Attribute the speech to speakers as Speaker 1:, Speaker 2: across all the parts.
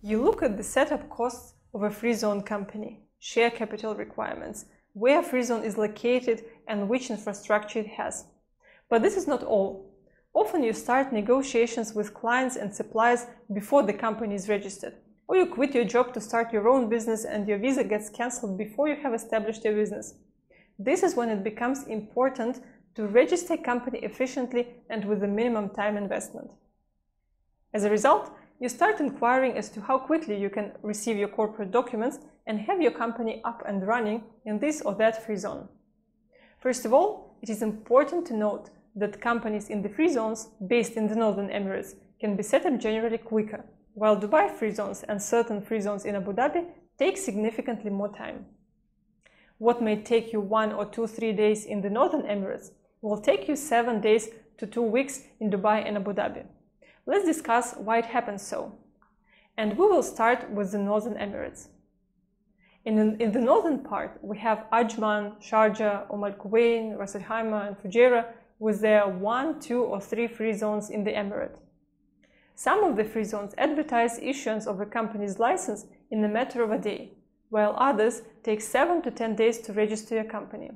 Speaker 1: You look at the setup costs of a free zone company, share capital requirements, where free zone is located and which infrastructure it has. But this is not all. Often you start negotiations with clients and suppliers before the company is registered. Or you quit your job to start your own business and your visa gets cancelled before you have established your business. This is when it becomes important to register a company efficiently and with a minimum time investment. As a result, you start inquiring as to how quickly you can receive your corporate documents and have your company up and running in this or that free zone. First of all, it is important to note that companies in the free zones based in the Northern Emirates can be set up generally quicker, while Dubai free zones and certain free zones in Abu Dhabi take significantly more time. What may take you one or two, three days in the Northern Emirates will take you seven days to two weeks in Dubai and Abu Dhabi. Let's discuss why it happens so. And we will start with the Northern Emirates. In, in the northern part, we have Ajman, Sharjah, Umm Al Quwain, Ras Al Khaimah, and Fujairah with their one, two, or three free zones in the Emirate. Some of the free zones advertise issuance of a company's license in a matter of a day, while others take 7 to 10 days to register a company.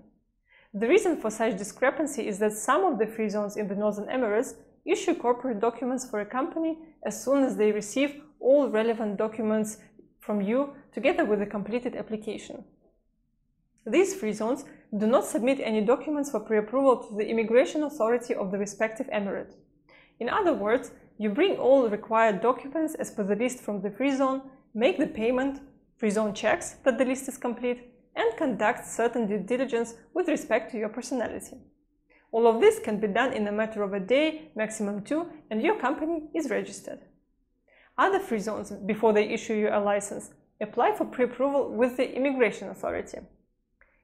Speaker 1: The reason for such discrepancy is that some of the free zones in the Northern Emirates issue corporate documents for a company as soon as they receive all relevant documents from you together with a completed application. These free zones do not submit any documents for pre-approval to the immigration authority of the respective emirate. In other words, you bring all required documents as per the list from the free zone, make the payment, free zone checks that the list is complete, and conduct certain due diligence with respect to your personality. All of this can be done in a matter of a day, maximum two, and your company is registered. Other free zones, before they issue you a license, apply for pre-approval with the immigration authority.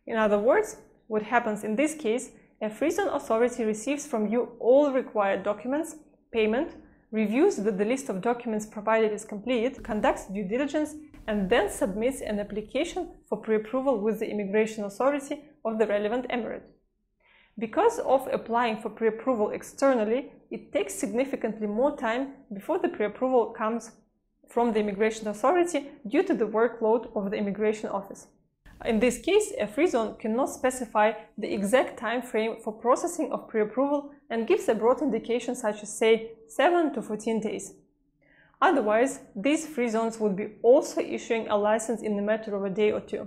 Speaker 1: In other words, what happens in this case, a free zone authority receives from you all required documents, payment, reviews that the list of documents provided is complete, conducts due diligence, and then submits an application for pre-approval with the immigration authority of the relevant emirate. Because of applying for pre-approval externally, it takes significantly more time before the pre-approval comes from the immigration authority due to the workload of the immigration office. In this case, a free zone cannot specify the exact time frame for processing of pre-approval and gives a broad indication such as say 7 to 14 days. Otherwise, these free zones would be also issuing a license in a matter of a day or two.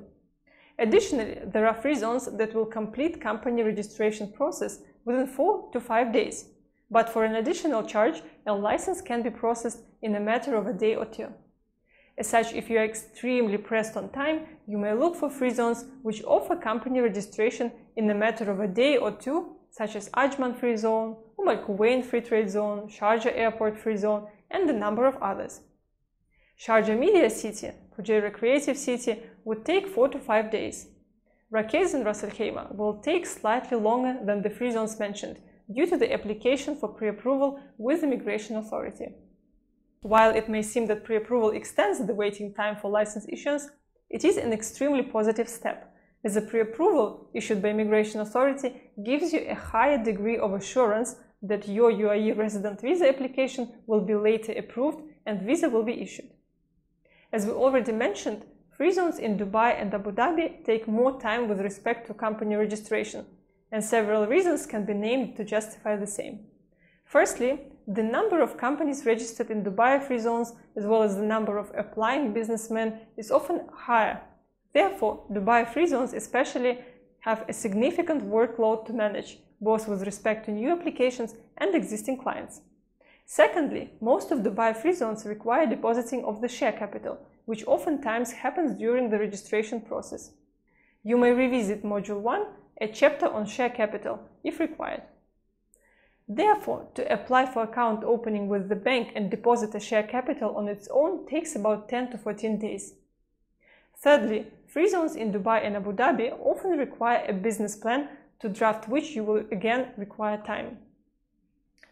Speaker 1: Additionally, there are free zones that will complete company registration process within 4 to 5 days. But for an additional charge, a license can be processed in a matter of a day or two. As such, if you are extremely pressed on time, you may look for free zones which offer company registration in a matter of a day or two, such as Ajman Free Zone, Al Quwain Free Trade Zone, Sharjah Airport Free Zone, and a number of others. Sharjah Media City, Fujairah Creative City, would take 4 to 5 days. RAKEZ and Ras Al Khaimah will take slightly longer than the free zones mentioned due to the application for pre-approval with Immigration Authority. While it may seem that pre-approval extends the waiting time for license issuance, it is an extremely positive step, as a pre-approval issued by Immigration Authority gives you a higher degree of assurance that your UAE resident visa application will be later approved and visa will be issued. As we already mentioned, Free zones in Dubai and Abu Dhabi take more time with respect to company registration, and several reasons can be named to justify the same. Firstly, the number of companies registered in Dubai free zones, as well as the number of applying businessmen, is often higher. Therefore, Dubai free zones especially have a significant workload to manage, both with respect to new applications and existing clients. Secondly, most of Dubai free zones require depositing of the share capital, which oftentimes happens during the registration process. You may revisit Module 1, a chapter on share capital, if required. Therefore, to apply for account opening with the bank and deposit a share capital on its own takes about 10 to 14 days. Thirdly, free zones in Dubai and Abu Dhabi often require a business plan to draft which you will again require time.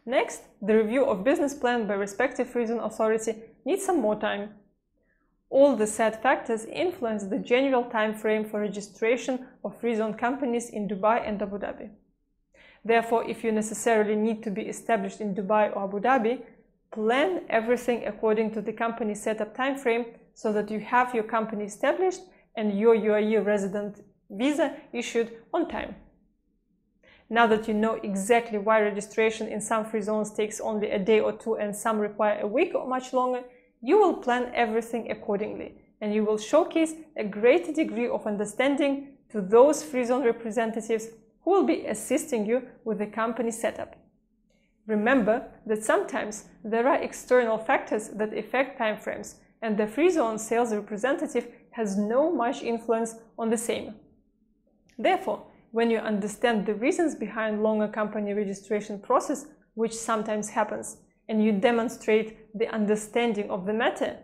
Speaker 1: Next, the review of business plan by respective free zone authority needs some more time. All the said factors influence the general time frame for registration of free zone companies in Dubai and Abu Dhabi. Therefore, if you necessarily need to be established in Dubai or Abu Dhabi, plan everything according to the company setup timeframe so that you have your company established and your UAE resident visa issued on time. Now that you know exactly why registration in some free zones takes only a day or two and some require a week or much longer, you will plan everything accordingly and you will showcase a great degree of understanding to those free zone representatives who will be assisting you with the company setup. Remember that sometimes there are external factors that affect timeframes and the free zone sales representative has no much influence on the same. Therefore, when you understand the reasons behind longer company registration process, which sometimes happens, and you demonstrate the understanding of the matter,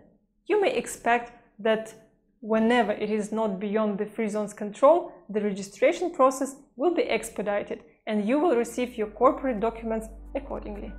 Speaker 1: you may expect that whenever it is not beyond the free zone's control, the registration process will be expedited and you will receive your corporate documents accordingly.